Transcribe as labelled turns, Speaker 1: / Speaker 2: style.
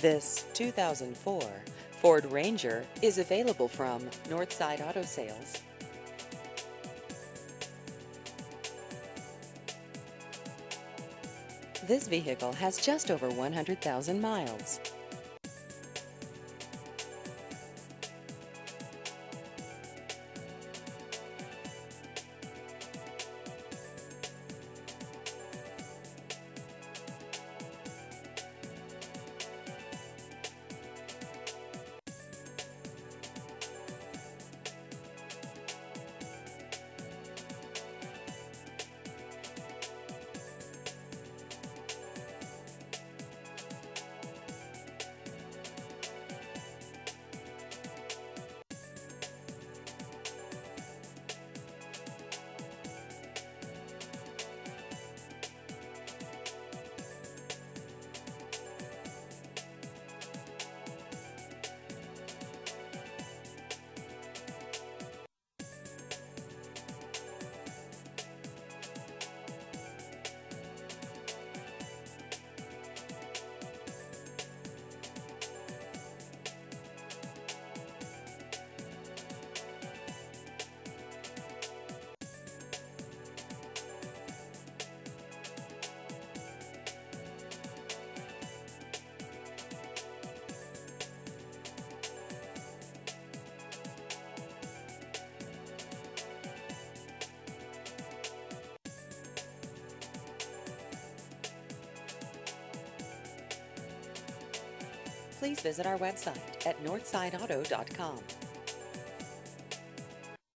Speaker 1: This 2004 Ford Ranger is available from Northside Auto Sales. This vehicle has just over 100,000 miles. Please visit our website at northsideauto.com.